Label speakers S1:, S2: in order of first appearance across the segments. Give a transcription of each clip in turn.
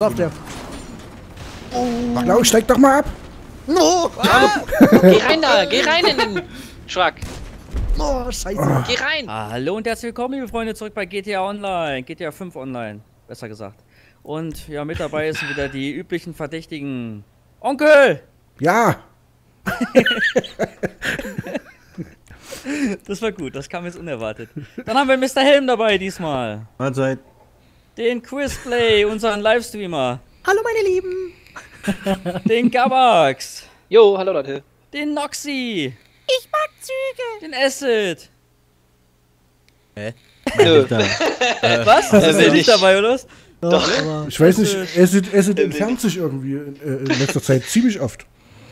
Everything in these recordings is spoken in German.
S1: Sagt der.
S2: Klaus, steig doch mal ab.
S1: No!
S3: Geh rein da, geh rein in den Truck.
S1: Oh, scheiße.
S3: Geh rein.
S4: Ah, hallo und herzlich willkommen, liebe Freunde, zurück bei GTA Online. GTA 5 Online, besser gesagt. Und ja, mit dabei sind wieder die üblichen Verdächtigen. Onkel!
S2: Ja.
S4: Das war gut, das kam jetzt unerwartet. Dann haben wir Mr. Helm dabei diesmal.
S5: Mahlzeit.
S4: Den Quizplay, unseren Livestreamer.
S1: Hallo meine Lieben.
S4: Den Gabax.
S3: Jo, hallo Leute.
S4: Den Noxy.
S1: Ich mag Züge.
S4: Den Acid.
S3: Nö.
S4: Was? Das ist
S3: will
S4: nicht
S3: nicht.
S4: dabei, oder was?
S1: Doch. Aber
S2: Ich weiß nicht,
S4: Acid.
S2: Acid, Acid entfernt sich irgendwie in, äh, in letzter Zeit ziemlich oft.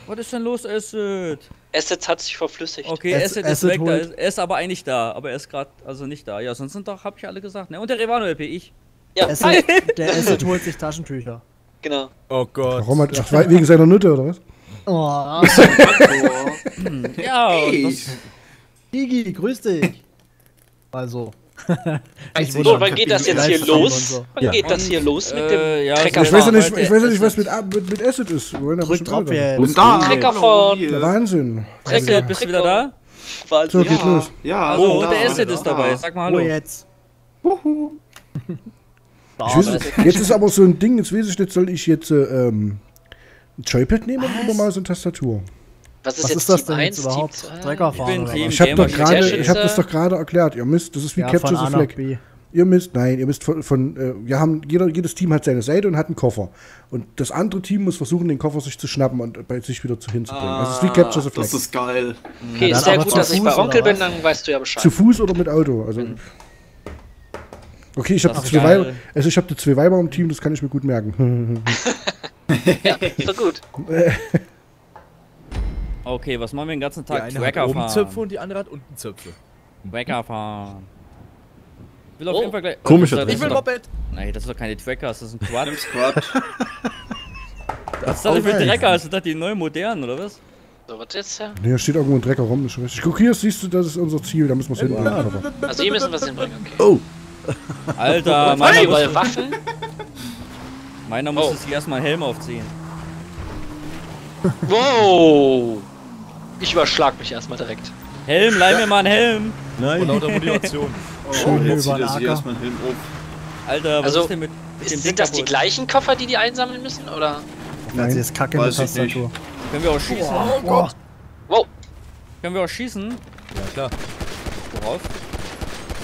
S4: Was ist denn los, Acid?
S3: Assets hat sich verflüssigt.
S4: Okay,
S1: Acid-
S4: Acid ist
S1: Acid
S4: weg, da er ist aber eigentlich da, aber er ist gerade also nicht da. Ja, sonst sind doch, hab ich alle gesagt, ne? Und der Revano LP, ich.
S3: Ja,
S1: Acid, der Acid holt sich Taschentücher.
S3: genau.
S5: Oh Gott.
S2: Warum hat, ach, wegen seiner Nutte oder was?
S1: Oh,
S4: Ja, und das,
S1: Digi, grüß dich. Also.
S3: So, wann geht das jetzt hier
S1: und
S3: los?
S1: so.
S3: Wann
S5: Ja.
S3: geht das hier los mit
S4: äh,
S3: dem
S4: ja,
S3: Trecker
S2: Ich weiß ja
S4: Ja,
S2: nicht, ich weiß ja nicht was mit, mit, mit Acid ist. Wir wollen ja
S1: Drück
S2: bestimmt
S1: drauf
S2: alle da.
S1: jetzt.
S5: da,
S3: Trecker von-
S2: Der. Wahnsinn.
S3: Trecker,
S4: bist du wieder da?
S2: So, geht los.
S5: Ja,
S4: Also,
S5: oh,
S4: und
S5: da,
S4: der Acid
S5: da.
S4: ist dabei, sag mal
S1: Wo
S4: hallo.
S1: jetzt?
S2: Ich weiß, jetzt ist aber so ein Ding, jetzt weiß ich nicht, soll ich jetzt äh, ähm, ein Joypad nehmen oder Maus und Tastatur?
S3: Was ist
S1: Was
S3: jetzt
S1: ist das
S3: Team
S1: denn
S3: 1,
S1: jetzt überhaupt?
S3: Team 2?
S1: Trecker
S4: Ich
S1: was?
S2: Ich habe doch
S4: Gamer
S2: gerade,
S3: Militärschütze.
S2: ich habe das doch gerade erklärt. Ihr müsst, das ist wie
S1: Ja,
S2: Capture the Flag. Ihr müsst, nein, ihr müsst von, von äh, wir haben, jeder, jedes Team hat seine Seite und hat einen Koffer. Und das andere Team muss versuchen, den Koffer sich zu schnappen und bei sich wieder zu hinzubringen. das ist wie Capture the Flag.
S5: Das ist geil.
S3: Okay,
S1: Ja,
S3: ist sehr gut, dass ich bei
S1: Fuß,
S3: Onkel bin,
S1: was?
S3: dann weißt du ja Bescheid.
S2: Zu Fuß oder mit Auto? Also. Okay, ich habe
S4: Das
S2: zwei Weiber, also ich habe die zwei Weiber im Team, das kann ich mir gut merken.
S3: Ja, so gut.
S4: Okay, was machen wir den ganzen
S6: Die
S4: Tag?
S6: eine hat
S4: Tracker
S6: oben
S4: fahren.
S6: Zöpfe und die andere hat unten Zöpfe.
S4: Tracker fahren. Will auf
S3: Oh.
S4: jeden Fall gleich.
S5: Komischer
S4: das ist
S6: Ich will
S4: doch-
S6: Moped!
S4: Nein, das ist doch keine Trackers, das ist ein Quad.
S5: Squad.
S4: Was ist das denn für
S2: Okay.
S4: Tracker? Ist das die neu modernen, oder was?
S3: So, was jetzt ja?
S2: nee, hier steht irgendwo ein Drecker rum, das ist schon richtig. Guck hier, siehst du, das ist unser Ziel, da müssen wir es hinbringen. Koffer.
S3: Also hier müssen wir es hinbringen, okay.
S5: Oh,
S4: Alter, meiner,
S3: Überall
S4: muss,
S3: Waffen?
S4: meiner muss
S3: Oh.
S4: sich erstmal einen Helm aufziehen.
S3: Wow! Ich überschlag mich erstmal direkt.
S4: Helm, leih mir mal einen Helm.
S5: Nein.
S6: lauter Motivation.
S1: Schön hier
S5: jetzt
S1: über
S5: er sich
S1: Acker.
S5: erstmal einen Helm auf.
S4: Alter, was
S3: Also,
S4: ist denn mit, mit dem Ding
S3: Sind das die gleichen Koffer, die die einsammeln müssen, oder?
S1: Nein, sie ist kacke mit
S5: Weiß nicht.
S1: Tastatur.
S4: Können wir auch schießen?
S1: Boah.
S3: Wow!
S4: Können wir auch schießen?
S6: Ja, klar.
S4: Worauf?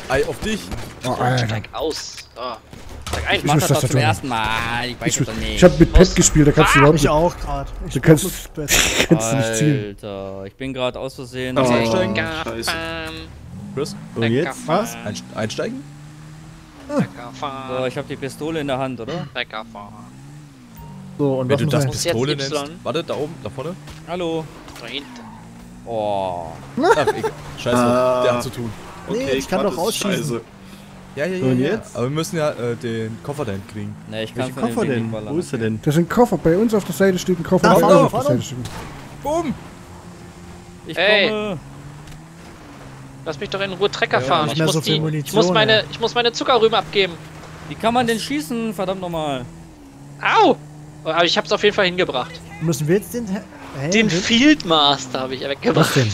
S6: Ei, auf dich.
S2: Oh, Alter.
S3: Steig aus. So. Steig ein.
S4: Ich mach
S2: muss
S4: das doch zum ersten Mal. Ich weiß
S2: Ich,
S4: das doch nicht.
S2: ich habe mit Pet gespielt, da kannst du überhaupt
S1: Ich
S2: nicht,
S1: auch gerade. Ich
S2: Du kannst- kannst du nicht ziehen.
S4: Alter, ich bin gerade aus Versehen.
S5: Oh.
S6: Einsteigen?
S5: scheiße.
S6: Chris,
S5: Und jetzt?
S1: Was?
S6: einst- einsteigen?
S3: Trecker
S4: So, ich habe die Pistole in der Hand, oder?
S3: Trecker fahren.
S1: So, und
S6: Wenn du das Pistole nennst. Warte, da oben, da vorne.
S4: Hallo.
S3: Da hinten.
S4: Oh.
S6: Scheiße,
S5: Ah.
S6: der hat zu tun.
S1: Nee,
S5: Okay,
S1: ich kann doch
S5: ist
S1: ausschießen.
S5: scheiße.
S6: Ja, ja, ja.
S5: Und
S6: ja.
S5: jetzt?
S6: Aber wir müssen ja äh, den Koffer dahin kriegen.
S4: Ne, ich kann dem
S5: Koffer
S4: Ding
S5: denn? Wo ist er denn?
S2: Das sind Koffer. Bei uns auf der Seite steht ein Koffer.
S1: Da,
S2: bei auf der
S1: vorne.
S2: Seite steht ein
S6: Boom!
S4: Ich
S3: Ey.
S4: komme.
S3: Lass mich doch in Ruhe Trecker
S4: Ja,
S3: fahren. Ich muss,
S1: so
S3: die, ich, muss meine, ich muss meine Zuckerrüben abgeben.
S4: Wie kann man denn schießen? Verdammt nochmal.
S3: Au! Aber ich hab's auf jeden Fall hingebracht.
S1: Müssen wir jetzt den He- Helm
S3: Den Fieldmaster habe ich
S1: Was
S3: weggebracht.
S1: denn?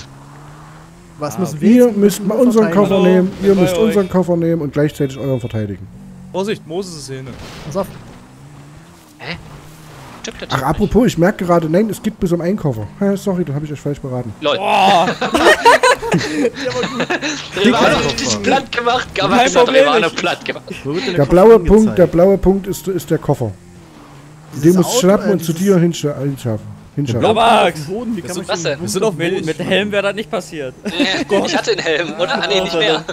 S1: Was
S4: Ah,
S1: müssen wir
S2: Ihr
S1: jetzt
S2: müsst mal unseren? Koffer
S4: Hallo,
S2: nehmen, ihr müsst
S4: euch.
S2: unseren Koffer nehmen und gleichzeitig euren verteidigen.
S6: Vorsicht, Moses ist hier.
S1: Pass auf.
S3: Stimmt das
S2: Ach,
S3: nicht?
S2: apropos, ich merke gerade, nein, es gibt bis um einen Koffer. Hä, sorry, dann habe ich euch falsch beraten.
S3: Lol.
S4: Oh,
S3: Revano dich platt gemacht.
S4: Kein
S3: Gabak hat
S4: Problem,
S3: Revano
S4: ich-
S3: platt gemacht.
S2: Der blaue? Punkt, der blaue Punkt ist, ist der Koffer. Den musst du schnappen
S1: äh,
S2: und zu dir hinscha- hinschaffen.
S5: Kann man
S3: Was denn?
S6: Wir sind auf dem
S4: Mit,
S6: Boden.
S4: mit Helm wäre das nicht passiert.
S3: Ich hatte einen Helm, oder? Ah, nee, nicht mehr.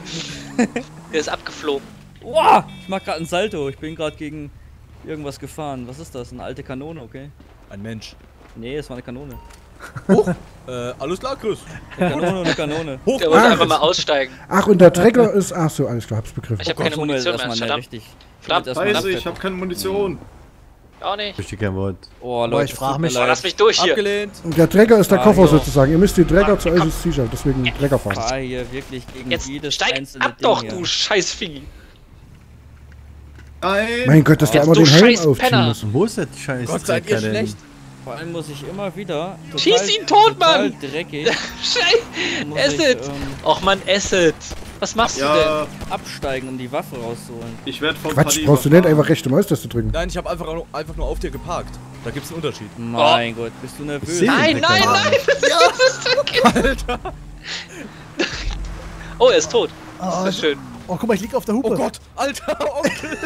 S3: Der ist abgeflogen.
S4: Oh, ich mach gerade einen Salto. Ich bin gerade gegen irgendwas gefahren. Was ist das? Eine alte Kanone, okay?
S6: Ein Mensch.
S4: Nee, es war eine Kanone.
S6: Äh, alles klar, Chris.
S4: Eine Kanone, eine Kanone.
S6: Hoch!
S3: Der wollte
S2: Ah.
S3: einfach mal aussteigen.
S2: Ach, und der Trecker ist. Ach so, alles klar, hab's begriffen.
S3: Ich habe
S4: Oh
S3: keine
S4: Gott,
S3: Munition mehr. Shut up.
S4: richtig.
S3: Verdammt,
S5: ich habe keine Munition.
S3: Auch nicht.
S5: Verstehe kein Wort.
S4: Oh, Leute,
S1: ich
S4: es
S1: frag
S4: tut mir
S1: mich-
S3: lass mich durch hier.
S6: Abgelehnt.
S2: Und der Trecker ist der
S4: Ah,
S2: Koffer
S4: ja.
S2: sozusagen. Ihr müsst den Trecker zu euch ins Ziel schaffen, deswegen Trecker
S4: Ich
S2: fahren.
S4: fahre hier wirklich gegen
S3: Jetzt
S4: jedes
S3: steig
S4: einzelne
S3: ab
S4: Ding
S3: doch,
S4: hier.
S3: du scheiß Vieh.
S5: Nein!
S2: Mein Gott, dass der
S3: Ach,
S2: einmal den Helm
S3: scheiß
S2: aufziehen
S3: Penner.
S2: muss.
S1: Wo ist der scheiß
S6: Gott seid ihr schlecht.
S4: Vor allem muss ich immer wieder. Total,
S3: Schieß ihn tot,
S4: total
S3: Mann!
S4: dreckig.
S3: Scheiße!
S4: ich, ähm,
S3: Och man, Acid! Was machst du
S5: Ja,
S4: absteigen, um die Waffe rauszuholen.
S5: ich werde vom
S2: Quatsch, brauchst du nicht einfach rechte Maustaste drücken.
S6: Nein, ich habe einfach, nur- einfach nur auf dir geparkt. Da gibt's einen Unterschied.
S4: Mein Gott, bist du nervös?
S3: denn? Nein, nein, nein! Oh, er ist tot.
S1: Oh,
S3: Das ist schön.
S1: oh, guck mal, ich lieg auf der Hupe.
S6: Oh Gott, Alter, Onkel.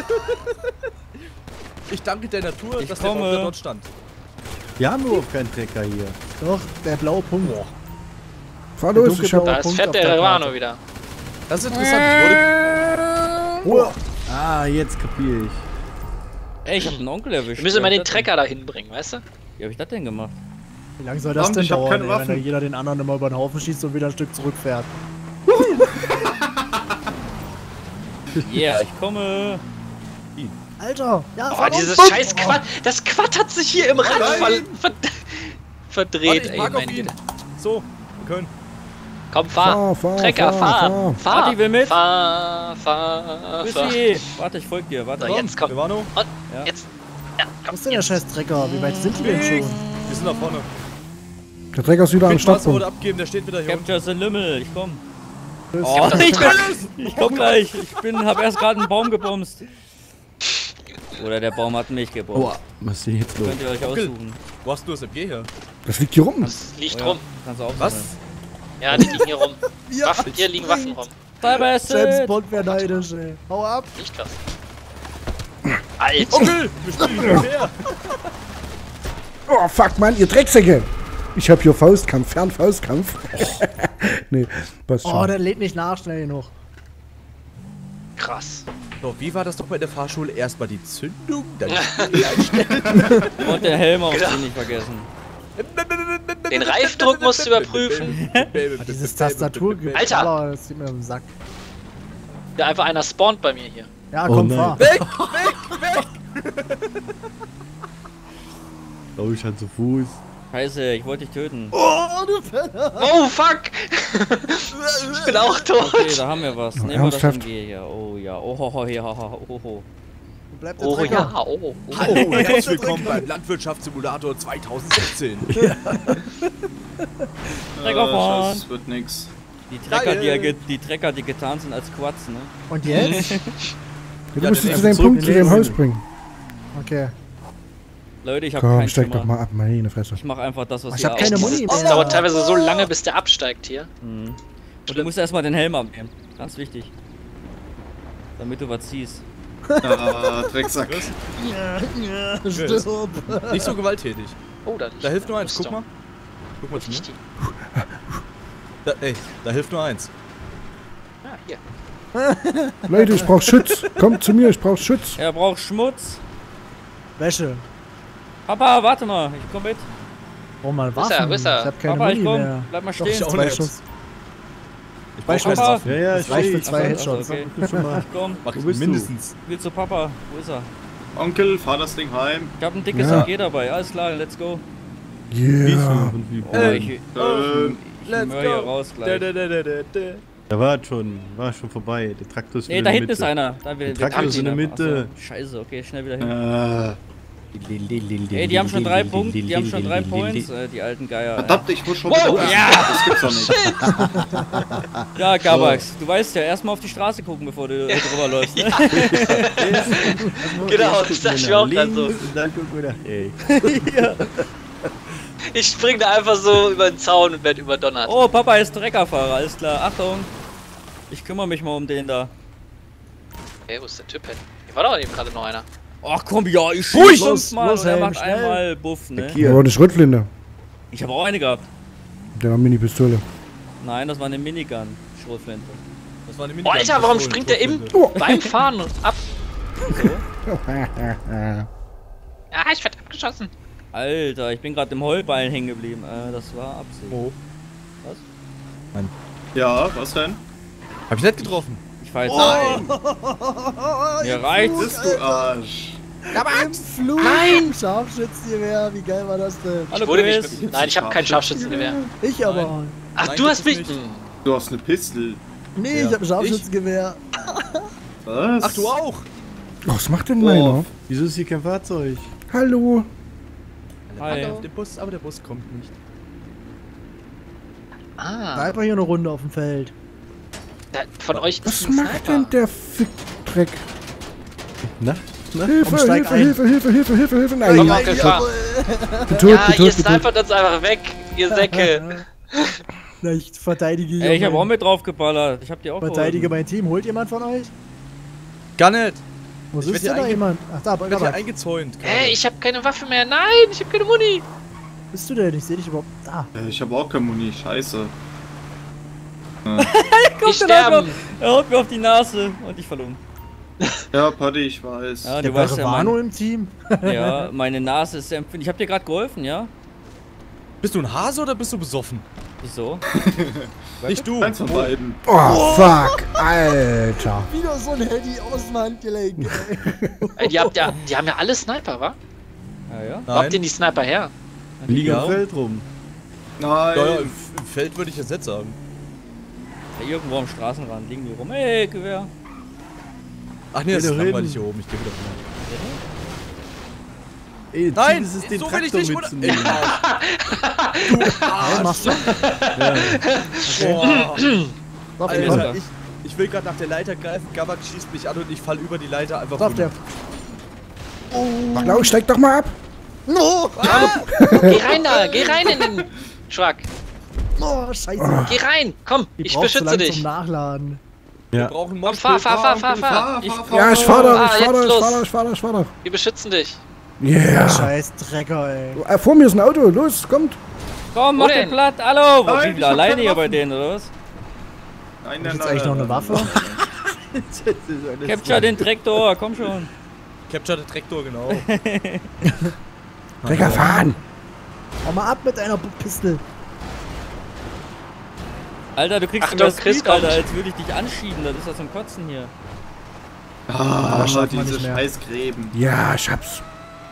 S6: Ich danke der Natur,
S4: Ich
S6: dass der
S4: komme.
S6: Baum da dort stand.
S1: Wir haben überhaupt keinen Trecker hier. Doch, der blaue Punkt.
S2: Fahr
S1: Der
S2: los, ich hab...
S3: Da fährt
S1: auf
S3: der. Rano wieder.
S6: Das ist interessant. Ich wurde,
S1: Oh. Ah, jetzt kapier ich.
S4: Ey, ich hab einen Onkel erwischt.
S3: Wir müssen mal den Trecker da hinbringen, weißt du?
S4: Wie hab ich das denn gemacht?
S1: Wie lange soll das
S5: Verdammt,
S1: denn
S5: ich hab
S1: dauern,
S5: keine
S1: ey, wenn da jeder den anderen immer über den Haufen schießt und wieder ein Stück zurückfährt?
S4: Yeah, ich komme.
S1: Alter! Ja,
S3: Oh,
S1: fahr
S3: dieses
S1: los.
S3: scheiß Quad. Das Quad hat sich hier im Rad ver ver verdreht,
S6: warte, ich
S3: ey,
S6: park auf
S3: mein
S6: ihn. So, wir können.
S3: Komm, fahr.
S2: Fahr, fahr,
S3: Trecker,
S2: fahr,
S3: fahr.
S2: fahr.
S3: Fahr.
S4: Matti will mit.
S3: Fahr, fahr, fahr.
S4: Bussi! Warte, ich folg dir. Warte.
S3: So, jetzt komm.
S6: Revano,
S3: Und
S4: Ja.
S3: jetzt. Ja, komm.
S1: ist denn der scheiß Trecker? Wie weit sind die denn schon?
S6: wir sind da vorne.
S2: Der Träger ist wieder am
S6: Pitmaster wurde
S2: Startpunkt.
S6: abgeben, der steht wieder hier unten.
S4: Capture the Lümmel, ich komm. Oh, ich,
S3: Trecker.
S4: ich komm gleich. Ich bin, hab erst gerade einen Baum gebomst. Oder der Baum hat mich gebomst.
S1: Oh, was ist denn jetzt los?
S4: Könnt ihr euch aussuchen.
S6: Wo hast du das MG her?
S2: Das liegt hier rum.
S3: Das liegt
S4: Oh ja,
S3: rum.
S4: Kannst du auch
S6: Was?
S3: Ja, die liegen hier rum.
S1: Ja,
S3: Waffen, hier liegen Waffen rum.
S4: Cyber
S1: James
S4: Acid!
S1: Bond wäre neidisch, ey. Hau ab!
S3: Nicht was. Alter.
S6: Wir spielen her.
S2: Oh, fuck, Mann, ihr Drecksäcke! Ich hab hier Faustkampf, Fernfaustkampf. nee, passt
S1: Oh,
S2: schon.
S1: der lädt nicht nach schnell genug.
S3: Krass.
S6: So, wie war das doch bei der Fahrschule? Erstmal die Zündung, dann
S4: Und den Helm auf
S3: Genau.
S4: nicht vergessen.
S3: Den Reifdruck musst du überprüfen.
S1: Dieses Tastatur
S3: Alter!
S1: Das sieht mir im Sack.
S3: Ja, einfach einer spawnt bei mir hier.
S1: Ja,
S2: Oh
S1: komm,
S2: nein.
S1: fahr.
S6: Weg, weg, weg!
S1: Oh, ich hatte zu Fuß.
S4: Scheiße, ich wollte dich töten.
S1: Oh, du Penner!
S3: Oh, fuck! ich bin auch tot.
S4: Okay, da haben wir was.
S2: Oh,
S4: Nehmen wir das? MG hier. Oh ja, oh, oh, oh ja, oh, oh.
S1: Bleibt
S3: Oh
S1: Trecker.
S3: ja, oh. oh.
S6: Hallo, herzlich willkommen beim Landwirtschaftssimulator 2016.
S4: Trecker fahren.
S5: Das wird nix.
S4: Die Trecker, die, ja ge- die Trecker, die getarnt sind als Quads, ne?
S1: Und jetzt?
S2: Ja, du
S6: Ja,
S2: musst dich zu deinem Punkt, zu dem Haus bringen.
S1: Okay.
S4: Leute, ich hab
S2: Komm,
S4: keinen
S2: steig doch mal ab, meine Fresse.
S4: Ich mach einfach das, was
S1: Ich hab keine Muni
S3: Das
S1: mehr.
S3: dauert teilweise so lange, bis der absteigt hier.
S4: Mhm. Und du musst erstmal den Helm abnehmen. Ganz wichtig. Damit du was ziehst.
S5: Ah, Drecksack.
S1: Stirb.
S6: Nicht so gewalttätig.
S3: Oh, da
S6: Da hilft nur eins, guck mal. Guck mal zu mir. Da, ey, da hilft nur eins.
S3: Ah, hier.
S2: Leute, ich brauch Schutz. Kommt zu mir, ich brauch Schutz.
S4: Er braucht Schmutz.
S1: Wäsche.
S4: Papa, warte mal, ich komm mit.
S1: Oh mal,
S3: er?
S1: Waffen.
S3: Wo ist er?
S1: Ich hab keine
S4: Papa, ich komm.
S1: mehr.
S4: Bleib mal
S1: Doch,
S4: stehen.
S6: auch
S1: zwei
S6: nicht.
S1: Schuss.
S6: Ich brauch
S1: Schuss. Ja, ja, ich reicht für zwei
S4: Achso,
S1: Headshots.
S4: okay.
S1: Okay.
S4: Ich komm.
S6: Mach ich
S1: Wo bist du?
S6: mindestens.
S4: Ich will zu Papa. Wo ist er?
S5: Onkel, fahr das Ding heim.
S4: Ich hab ein dickes
S2: Ja.
S4: MG dabei. Alles klar, let's go.
S2: Yeah.
S4: Oh, ich, ich
S5: Ähm,
S4: mör hier raus
S6: Da,
S4: gleich.
S6: da, da, da, da, da.
S7: Da war schon, war schon vorbei. Der Traktor ist
S4: Nee, da
S7: in der
S4: hinten ist
S7: Mitte.
S4: einer. Da will,
S7: Der Traktor ist in der Mitte.
S4: Scheiße, okay, schnell wieder hin.
S5: äh,
S4: Ey, die haben schon drei Punkte, die haben schon drei Points, äh, die alten Geier.
S5: verdammt, ich muss schon
S3: Wow,
S5: wieder.
S3: ja.
S5: Das gibt's doch nicht.
S4: Ja, Gabax, du weißt ja, erstmal auf die Straße gucken, bevor du drüber läufst. Ne?
S3: Genau, das dachte ich mir auch gerade so.
S7: Dann nach ey.
S3: Ich spring da einfach so über den Zaun und werd überdonnert.
S4: Oh, Papa ist Treckerfahrer, alles klar. Achtung. Ich kümmere mich mal um den da.
S3: Hey, wo ist der Typ hin? Hier war doch eben gerade noch einer.
S4: Ach komm, ja, ich schieß fünfmal
S1: Los,
S4: und er macht
S1: schnell.
S4: einmal Buff, ne?
S2: Ja, aber eine Schrotflinte.
S4: Ich habe auch eine gehabt.
S2: Der Mini-Pistole.
S4: Nein, das war eine Minigun, Schrotflinte.
S6: Das war eine
S3: Oh,
S6: Minigun.
S3: Alter, warum springt der im beim Fahren ab? Ah, ich werd abgeschossen.
S4: Alter, ich bin gerade im Heulbein hängen geblieben. Äh, das war Absicht.
S6: Oh.
S5: Ja, was denn?
S6: Hab ich nicht getroffen.
S4: Ich weiß
S5: Nein!
S4: Mir reicht's.
S5: Bist du Arsch?
S1: Im Flug! Nein! Scharfschützengewehr, wie geil war das denn?
S4: Hallo,
S3: Wurde nicht
S4: Chris.
S3: mit, nein, ich habe kein Scharfschützengewehr.
S1: Ich aber.
S3: Ach,
S6: Nein,
S3: du hast mich.
S6: nicht.
S5: Du hast eine Pistole.
S1: Nee,
S6: Ja.
S1: ich hab ein Scharfschützengewehr.
S5: Was?
S6: Ach, du auch?
S2: Oh, was macht denn meiner?
S7: Wieso ist hier kein Fahrzeug?
S2: Hallo.
S4: Hi.
S6: Auf den Bus, aber der Bus kommt nicht.
S3: Ah,
S1: Bleib mal hier eine Runde auf dem Feld.
S3: da, von euch
S2: Was macht
S3: Sniper.
S2: denn der Fickdreck?
S7: Na? Na?
S2: Hilfe, Hilfe,
S1: ein.
S2: Hilfe, Hilfe, Hilfe, Hilfe, Hilfe,
S3: Komm. Onkel, Ja,
S2: bin
S3: ihr
S2: tot, bin tot.
S3: snipert uns einfach weg, ihr Säcke.
S1: Na, ich verteidige hier.
S4: Ey, ich hab
S1: mein-
S4: auch mit draufgeballert. Ich hab die auch
S1: Verteidige
S4: geholfen.
S1: mein Team. Holt jemand von euch?
S6: Gar nicht.
S1: Wo
S6: Ich
S1: ist
S6: werd
S1: denn da jemand? Ach, da,
S6: Ich werde hier eingezäunt.
S3: Hey, ich hab keine Waffe mehr. Nein, ich hab keine Muni.
S1: Bist du denn? Ich sehe dich überhaupt. Da.
S5: Äh, Ich habe auch kein Muni, scheiße.
S3: Ich sterben.
S4: Er haut mir auf die Nase und ich verloren.
S5: Ja, Paddy, ich weiß.
S4: Ja,
S1: Der
S4: du weißt ja, mein,
S1: im Team.
S4: ja, meine Nase ist sehr empfindlich. Ich hab dir gerade geholfen, ja?
S6: Bist du ein Hase oder bist du besoffen?
S4: Wieso?
S6: Nicht du.
S5: Eins von beiden.
S2: Oh, fuck, Alter.
S1: Wieder so ein Handy aus der Hand gelegt.
S3: Ey, die, habt ja, die haben ja alle Sniper, wa?
S4: Ja, ja.
S3: Wo habt ihr
S6: Nein.
S3: die Sniper her?
S7: Liegen
S6: Ja.
S7: im Feld rum.
S5: Nein.
S6: Ja, ja, im, Feld würde ich jetzt nicht sagen.
S4: Ja, irgendwo am Straßenrand liegen die rum. Hey, Gewehr.
S6: Ach nee, das ist langweilig hier oben. Ich gehe wieder runter.
S7: Ey,
S6: Nein,
S7: Ziel ist es, den
S6: so will ich
S7: Traktor
S6: nicht
S7: mitzunehmen.
S1: Hey, machst du?
S6: Boah. Alter, ich, ich will gerade nach der Leiter greifen, Gabak schießt mich an und ich fall über die Leiter einfach
S1: Darf der?
S6: runter.
S2: Klaus, steig doch mal ab.
S1: No!
S3: Geh rein da, geh rein in den Truck.
S1: Oh, scheiße.
S3: Geh rein, komm,
S1: Die
S3: ich beschütze
S1: lang
S3: dich.
S1: Zum Nachladen.
S6: Wir
S7: Ja.
S6: brauchen
S3: Komm, fahr, fahr, fahr, fahr, fahr.
S5: Fahr,
S3: Ich,
S5: fahr.
S2: Ja, ich fahr da,
S3: Ah,
S2: ich fahr da, ich fahr da, ich fahr da, ich fahr da, ich fahr da.
S3: wir beschützen dich.
S2: Yeah.
S1: Scheiß Drecker, ey.
S2: Äh, Vor mir ist ein Auto, los, kommt.
S4: Komm, mach den platt. Hallo, wo sind
S5: ich
S4: wir alleine hier bei denen, oder was?
S5: Nein,
S1: Ist
S5: nein, nein.
S1: eigentlich noch eine Waffe?
S4: Capture den Traktor, komm schon.
S6: Capture the Traktor, genau.
S2: Digga, fahren.
S1: Hau mal ab mit deiner Pistole.
S4: Alter, du kriegst
S3: Achtung,
S4: mehr
S3: Chris
S4: Speed, Alter, als würde ich dich anschieben. Das ist ja zum Kotzen hier.
S5: Ah,
S1: man
S5: diese. Scheißgräben.
S2: Ja, ich hab's.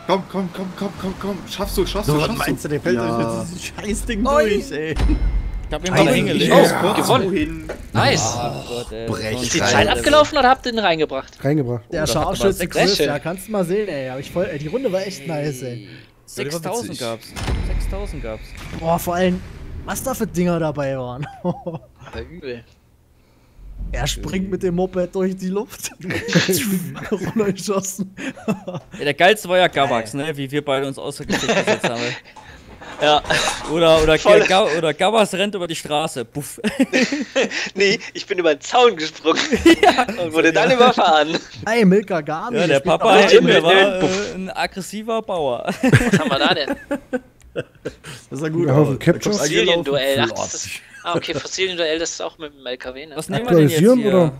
S5: Komm, komm, komm, komm, komm, komm. Schaffst du, schaffst
S7: So,
S5: du,
S7: was
S5: schaffst
S7: meinst du,
S5: du.
S7: der fällt
S5: Ja.
S7: durch dieses Scheißding durch, ey.
S4: Ich hab ihn mal hingelegt.
S5: kurz
S3: Gewonnen. Nice.
S4: Oh Gott, ey.
S7: Brech
S3: Ist die
S7: rein.
S3: Zeit abgelaufen oder habt ihr den reingebracht?
S2: Reingebracht.
S1: Der
S4: das aber
S1: Scharfschütze Chris, ja, kannst du mal sehen, ey. Ich voll, ey. Die Runde war echt nice, ey.
S4: 6000
S6: witzig.
S4: gab's. 6000 gab's.
S1: Boah, vor allem, was da für Dinger dabei waren.
S3: Aber übel.
S1: er springt mit dem Moped durch die Luft. Runtergeschossen.
S4: Ja, der geilste war ja Gabax, ne? Wie wir beide uns ausgefickt gesetzt haben.
S3: Ja.
S4: Oder, oder,
S3: Voll.
S4: Ga oder Gabas rennt über die Straße. Puff.
S3: Nee, ich bin über den Zaun gesprungen und wurde dann überfahren.
S1: Ey, Milka gar nicht.
S4: Ja, der Papa der war
S3: Himmel,
S4: äh, ein aggressiver Bauer.
S3: Was haben wir da denn?
S7: Das sah gut
S2: Wir
S7: aus.
S3: Fossilienduell. Ach, das ist, ah, okay, Fossilienduell, das ist auch mit dem LKW, ne?
S4: Was nehmen wir denn jetzt
S2: Aktualisieren
S4: hier?
S2: oder?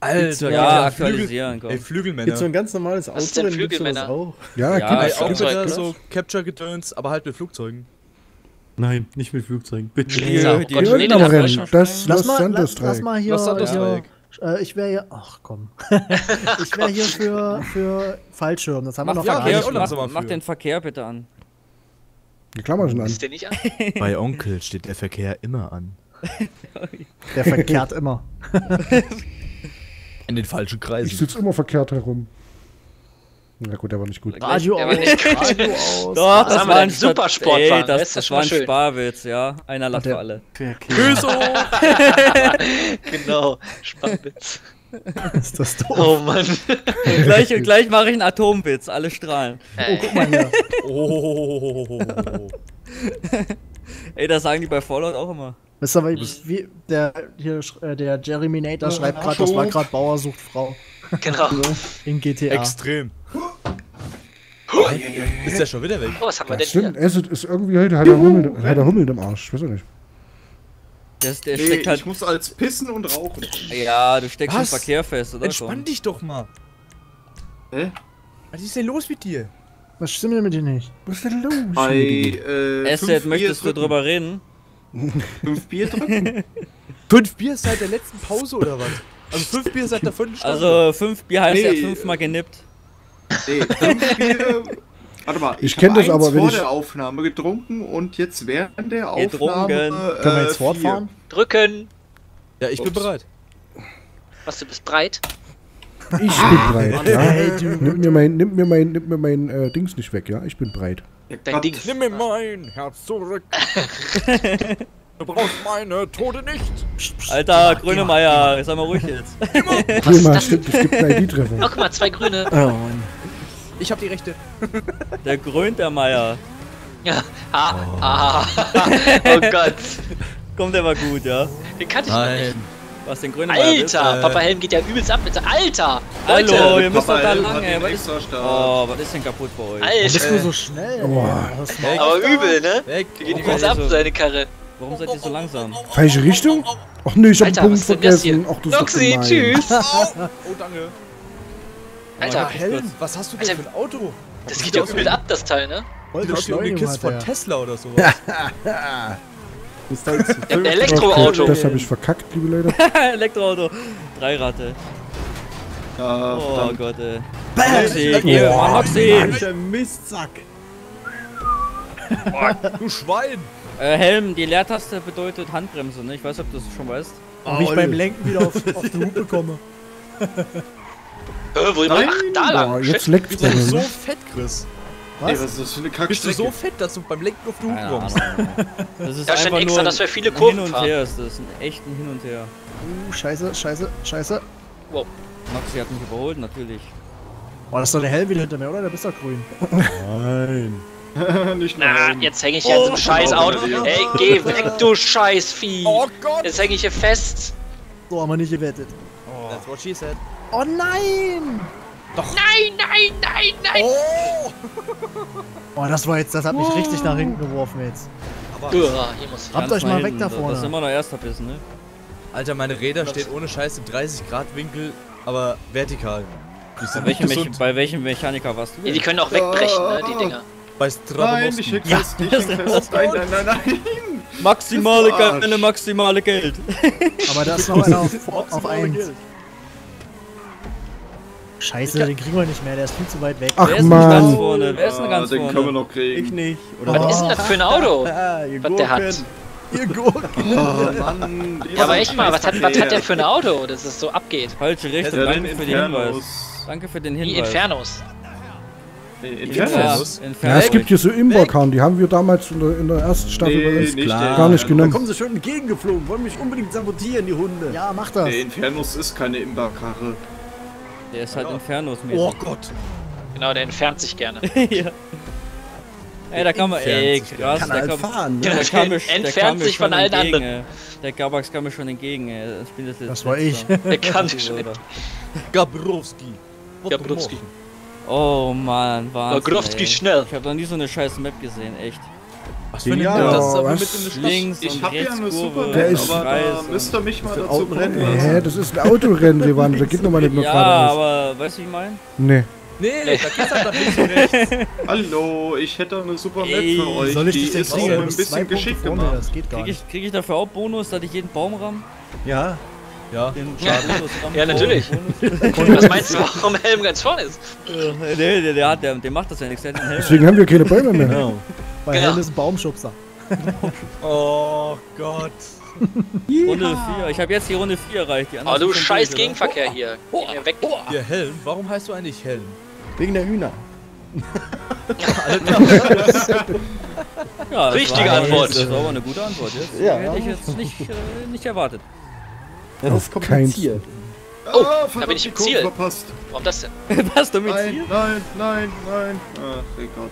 S6: Alter,
S4: Ja,
S6: Flügel-
S4: aktualisieren, komm.
S6: Ey,
S7: Gibt's so
S6: Flügelmänner.
S7: ein ganz normales Auto,
S3: Was ist denn
S7: gibt's
S3: Flügelmänner?
S7: auch.
S2: Ja,
S4: Ja,
S2: gibt
S6: Ey,
S2: es.
S6: auch wieder so Capture-Gedöns, aber halt mit Flugzeugen.
S7: Nein, nicht mit Flugzeugen, bitte.
S4: Die-
S3: Ja, oh
S4: die-
S3: Gott,
S2: aber
S3: das
S2: rennen.
S3: schon
S2: Das
S1: Lass
S2: Los
S1: mal, lass,
S2: Santos
S1: lass mal hier.
S6: Los Santos
S1: hier
S6: Dreieck.
S1: äh, ich wäre hier. Ach komm. ich wäre hier für, für Fallschirm. Das haben wir
S4: Mach,
S1: noch
S6: ja,
S1: gar
S4: Verkehr,
S1: nicht.
S4: mach, mach den Verkehr bitte an.
S2: Die Klammer schon an.
S3: Ist der nicht an?
S6: Bei Onkel steht der Verkehr immer an.
S1: Der verkehrt immer.
S6: In den falschen
S2: Ich
S6: Kreisen.
S2: sitze immer verkehrt herum. Na gut, der war nicht gut.
S1: Radio aus. Radio aus.
S4: Doch, das
S3: haben wir
S4: war ein
S3: denn? Supersport
S4: Ey, das,
S3: das
S4: das war ein
S3: schön.
S4: Sparwitz, ja. Einer lacht
S1: Der-
S4: für alle.
S6: Grüße!
S3: Genau, Spannwitz.
S1: Ist das doof.
S3: Oh Mann.
S4: Gleich, gleich mache ich einen Atomwitz, alle strahlen.
S1: Oh, guck mal hier.
S6: Oh.
S4: Ey, das sagen die bei Fallout auch immer.
S1: Wisst ihr, wie, wie der, hier, äh, der Jeremy Nater schreibt gerade, das war gerade Bauer sucht Frau
S3: Genau.
S1: in GTA.
S6: Extrem. Ist der schon wieder weg?
S3: Oh, was haben wir denn
S2: stimmt,
S3: hier?
S2: Acid ist irgendwie heute, hat er Hummel, hat er Hummel im Arsch. Ich weiß auch nicht.
S4: Der, der
S5: Nee,
S4: steckt halt.
S5: ich muss als pissen und rauchen.
S4: Ja, du steckst im
S6: Was?
S4: Verkehr fest, oder?
S6: Entspann dich doch mal.
S5: Hä?
S6: Was ist denn los mit dir?
S1: Was stimmt denn mit dir nicht?
S2: Was ist denn los?
S5: Bei, äh,
S4: Asset, möchtest du drüber reden?
S5: Fünf Bier drücken?
S6: Fünf Bier seit der letzten Pause oder was? Also fünf Bier seit der Viertelstunde?
S4: Also, fünf Bier heißt
S5: Nee.
S4: ja fünfmal genippt.
S5: Nee, fünf Bier. Warte mal,
S2: Ich
S5: hab
S2: kenn das aber, wenn
S5: vor
S2: ich-
S5: der Aufnahme getrunken und jetzt während der Aufnahme.
S4: Getrunken.
S1: Können wir jetzt
S5: äh,
S1: fortfahren?
S3: Drücken.
S6: ja, ich bin
S5: Ups.
S6: bereit.
S3: Was, du bist breit?
S2: Ich bin breit, ja.
S1: Hey, du.
S2: Nimm mir mein, nimm mir mein, nimm mir mein äh, Dings nicht weg, ja. Ich bin breit.
S5: Ja,
S3: Dein
S5: Gott.
S3: Ding.
S6: Nimm mir mein Herz zurück. du brauchst meine Tode nicht.
S4: Alter, Grönemeyer, sei mal ruhig jetzt.
S3: Was ist das?
S2: stimmt, es gibt einen ID-Treffer.
S3: Oh, guck mal, zwei Grüne.
S7: Oh Mann.
S6: Ich hab die Rechte.
S4: Der grönt der Meier.
S3: Ja. Ah, ah. Oh Gott.
S4: Kommt der war gut, ja.
S3: Den kannte ich noch nicht.
S7: Nein.
S4: Was den bist?
S3: Alter,
S6: äh,
S3: Papa Helm geht ja übelst ab mit Alter!
S4: Hallo,
S3: Leute!
S4: ihr müsst doch da lang, ey. Was ist, oh, was ist denn kaputt bei euch?
S1: Bist
S3: Alter!
S1: du so schnell? ey?
S2: Boah.
S1: Was mal
S3: Aber übel, ne?
S6: Weg.
S3: Der geht
S4: Oh,
S3: übelst ab,
S4: also-
S3: seine Karre.
S4: Warum seid ihr so langsam?
S2: Falsche Richtung? Ach nee, ich hab
S3: Alter,
S2: einen Punkt
S3: was ist denn das
S2: vergessen.
S3: hier?
S2: Ach, doch
S3: Noxy, tschüss!
S6: Oh, danke.
S3: Alter,
S6: Ja, Helm, was hast du denn
S3: Alter,
S6: für ein Auto?
S3: das geht ja übel ab, das Teil, ne?
S1: voll
S6: Sieht aus wie eine Kiste von. Tesla oder sowas.
S7: Ist halt
S3: Ein. Elektroauto.
S2: Das habe ich verkackt, liebe Leute.
S4: Elektroauto. Dreiratte.
S5: Ja,
S4: Oh
S5: verdammt.
S4: Gott, ey. Mal, Moxie!
S7: Alter Mistsack.
S6: du Schwein.
S4: Äh, Helm, die Leertaste bedeutet Handbremse, ne? Ich weiß, ob du das schon weißt.
S1: Und wie ich beim Lenken wieder auf, auf die Hupe komme.
S3: Äh, wo immer? Ach, da
S2: Boah,
S3: lang!
S2: jetzt
S3: Shit.
S2: leckt's
S6: Bist
S2: bei
S6: du
S2: mir.
S6: so fett, Chris?
S5: Ey, was ist das für eine
S6: Bist du
S5: Kackstrecke?
S6: so fett, dass du beim Lenken auf die Hupe kommst?
S4: Das ist
S3: Da steht
S4: einfach
S3: extra,
S4: nur
S3: dass wir viele
S4: ein
S3: Kurven
S4: Hin und
S3: fahren.
S4: her ist das, ein echten Hin und her.
S1: Uh, scheiße, scheiße, scheiße.
S4: Maxi hat mich überholt, natürlich.
S1: Boah, das ist doch der Hell wieder hinter mir, oder? Der bist doch grün.
S7: Nein.
S5: Nicht
S3: Na, jetzt hänge ich hier an diesem scheiß Auto. Ey, geh weg, du Scheißvieh!
S6: Oh Gott.
S3: Jetzt hänge ich hier fest.
S1: So haben wir nicht gewettet.
S6: That's what she said.
S1: Oh nein!
S3: Nein, nein, nein, nein!
S6: Oh.
S1: Oh, das war jetzt, das hat mich richtig nach hinten geworfen jetzt.
S3: Uah, hier muss ich.
S1: Habt euch mal
S4: nach
S1: weg da
S4: Das
S1: vorne.
S4: ist immer noch erster Bissen, ne?
S6: Alter, meine Räder stehen ohne Scheiß im 30 Grad Winkel, aber vertikal. Sind
S4: Bei welchem, bei welchem Mechaniker warst du
S3: Ja, die können auch wegbrechen, ne, die Dinger.
S6: Bei
S5: Nein,
S6: Stratomosten.
S5: ich häng fest, ich häng fest. Nein, nein, nein, nein.
S4: Maximale
S5: Das.
S4: Geld, maximale Geld.
S1: Aber da ist noch einer auf, auf eins. Scheiße, den kriegen wir nicht mehr, der ist viel zu weit weg.
S2: Ach
S4: Wer ist denn ganz
S2: man.
S4: vorne? Wer ist denn
S5: Ah,
S4: ganz
S5: den können wir
S4: vorne?
S5: noch kriegen.
S7: Ich nicht.
S3: Was ist denn das für ein Auto?
S7: Ah, ihr
S3: Was der hat?
S7: Gurken.
S1: Ihr Gurken.
S5: Oh Mann.
S3: Ja, aber echt mal, was hat, was hat der für ein Auto, dass es so abgeht?
S4: Falsche Richtung,
S5: Ja,
S4: danke für den Hinweis.
S5: Infernos.
S4: Danke für den
S3: Die
S4: Hinweis.
S3: Infernos.
S5: Nee,
S4: Ja,
S5: Infernos?
S2: Ja,
S4: Infernos.
S2: es gibt hier so Imberkarren, die haben wir damals in der, in der ersten Staffel
S5: Nee, nicht
S7: klar.
S2: gar nicht
S7: Da
S2: genommen.
S7: kommen sie schon entgegengeflogen, wollen mich unbedingt sabotieren, die Hunde.
S1: Ja, mach das.
S5: Der Infernos ist keine Imberkarre.
S4: Der ist halt Infernos
S6: Oh
S4: mäßig.
S6: Gott.
S3: Genau, der entfernt sich gerne.
S4: ja. Ey, da kam er, ey, krass,
S7: Kann
S4: der
S7: halt
S4: kam,
S7: fahren,
S3: Ja,
S7: ne?
S4: der kam mir, der
S3: entfernt
S4: kam mir
S3: sich
S4: schon
S3: von allen
S4: entgegen,
S3: anderen.
S4: ey. Der Gabax kam mir schon entgegen, ey. Das, jetzt
S1: Das war ich.
S3: Der kann sich schon.
S6: Gabrowski.
S3: Gabrowski.
S4: Oh Mann, Wahnsinn.
S3: Grofski
S4: ey.
S3: schnell.
S4: Ich habe noch nie so eine scheiß Map gesehen, echt.
S6: Was für eine
S7: Ja,
S6: das ist aber
S2: was?
S6: mit der Stadt.
S4: Links
S5: Ich hab ja eine super
S4: Kurve.
S2: Der
S5: Welt,
S2: ist-
S5: aber da müsst ihr mich mal dazu bringen.
S2: Hä, das ist ein Autorennen, Revan, da geht nochmal nicht nur
S4: Ja, aber weißt du, wie ich meine?
S2: Nee.
S6: Nee, da geht's halt nach links und rechts.
S5: Hallo, ich hätte eine super Map für euch.
S1: Soll ich
S5: die
S1: dich denn
S5: ist auch ein bisschen geschickt gemacht.
S1: das geht gar
S4: Krieg
S1: nicht.
S4: ich, krieg ich dafür auch Bonus, dass ich jeden Baum ramm?
S7: Ja.
S6: Ja.
S4: Den
S3: Ja. Natürlich. Was meinst du, warum Helm ganz vorne ist?
S4: Äh, nee, der, der, hat, der, der macht das ja nichts. Der.
S2: Deswegen haben wir keine Bäume mehr.
S7: Genau.
S1: Bei
S3: Genau.
S1: Helm ist ein Baumschubser.
S6: Oh Gott.
S4: Runde 4. Ich habe jetzt die Runde 4 erreicht. Die
S3: Oh, du scheiß
S4: durch, oder?
S3: Gegenverkehr hier. Geh mir weg.
S6: Ihr Helm? Warum heißt du eigentlich Helm?
S7: Wegen der Hühner.
S4: Ja, das
S3: Richtige
S4: war,
S3: Antwort.
S4: Das war aber eine gute Antwort jetzt.
S7: Ja.
S4: Hätte ich jetzt nicht, äh, nicht erwartet.
S7: Ja, das
S2: keinen
S7: kompliziert.
S3: Oh,
S5: Ah,
S3: da bin ich im Ziel.
S5: verpasst.
S3: Warum das denn?
S4: Was, du mit
S5: Nein,
S4: Ziel?
S5: nein, nein, nein. Ach, Gott.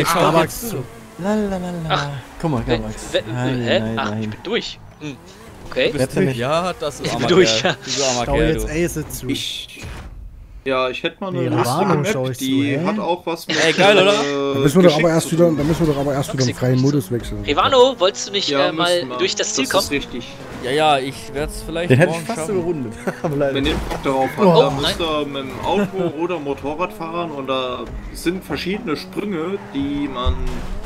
S1: Ich Starbucks
S4: jetzt
S1: zu.
S7: Lalalala.
S3: Ach.
S7: Guck mal, Gabax. Nein,
S3: Hä?
S7: nein,
S3: Ach, ich bin durch. Hm. Okay.
S7: Wer mich?
S6: Ja, das
S4: Du
S6: ist
S4: armer
S3: durch,
S4: Kerl.
S3: ja.
S4: Du armer
S1: Schau
S4: Kerl,
S1: jetzt
S4: du.
S1: Ace zu.
S5: Ich. Ja, ich hätte mal eine
S1: Nee,
S5: lustige Map, die
S1: hä?
S5: hat auch was mit.
S4: Ey, geil, oder?
S5: äh,
S2: Da müssen wir doch aber erst wieder, da müssen wir doch aber erst wieder im freien Modus wechseln.
S3: Rivano, wolltest du nicht
S5: Ja,
S3: äh, mal durch das Ziel
S5: das
S3: kommen?
S5: ist richtig.
S4: Ja, ja, ich werde es vielleicht
S7: Den hätte ich fast
S4: schaffen.
S7: überrundet. Aber leider.
S5: Wenn ihr Bock darauf habt,
S1: Oh,
S5: dann müsst ihr mit dem Auto oder Motorrad fahren und da sind verschiedene Sprünge, die man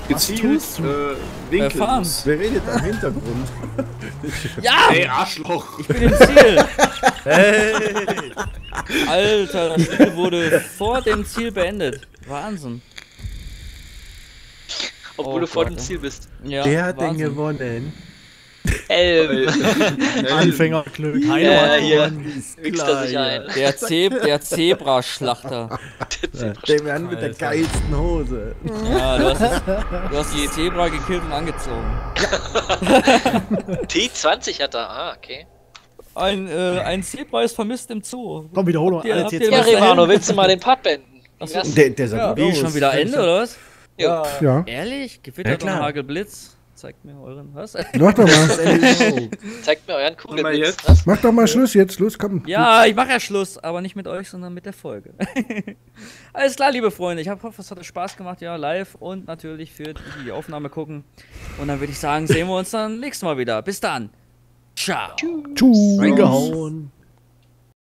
S5: gezielt
S1: tust du?
S5: äh, winkeln
S4: Äh, fahren.
S5: muss.
S7: Wer redet da im Hintergrund?
S4: Ja,
S5: Ey, Arschloch!
S4: ich bin im Ziel. Alter, das Spiel wurde vor dem Ziel beendet. Wahnsinn.
S3: Obwohl
S4: Oh
S3: du vor
S4: Gott,
S3: dem. Ziel bist.
S4: Ja,
S7: Wer hat
S4: Wahnsinn.
S7: gewonnen?
S3: Ey, Helm.
S1: Anfängerglück.
S3: Ja,
S1: Heino
S3: hier
S1: hat gewonnen.
S3: wichst er sich ein.
S4: Der, Ze der Zebraschlachter.
S7: Der Mann mit der geilsten Hose.
S4: Ja, du hast, du hast das Zebra gekillt und angezogen.
S3: T20 hat er. Ah, okay.
S4: Ein, äh, ein Zebra ist vermisst im Zoo.
S1: Komm, Wiederholung.
S4: Habt ihr- habt
S1: T20.
S3: Ja,
S4: hinten?
S3: willst du mal den Part beenden?
S4: Achso.
S7: Der, der sah
S4: Ja,
S7: gut
S4: wie, schon wieder Ende, oder was?
S3: Jo.
S2: Ja,
S4: Ehrlich? Gewitter
S7: Ja,
S4: ja. Hagelblitz? Zeigt mir euren, was?
S2: mach doch mal.
S3: Zeigt mir euren Kugelblitz.
S5: jetzt.
S3: Was?
S2: Mach doch mal Schluss jetzt. Los, komm.
S4: Ja, ich mache ja Schluss, aber nicht mit euch, sondern mit der Folge. Alles klar, liebe Freunde. Ich hoffe, es hat euch Spaß gemacht, ja, live und natürlich für die Aufnahme gucken. Und dann würde ich sagen, sehen wir uns dann nächstes Mal wieder. Bis dann. Ciao.
S2: Tschüss.
S1: Reingehauen.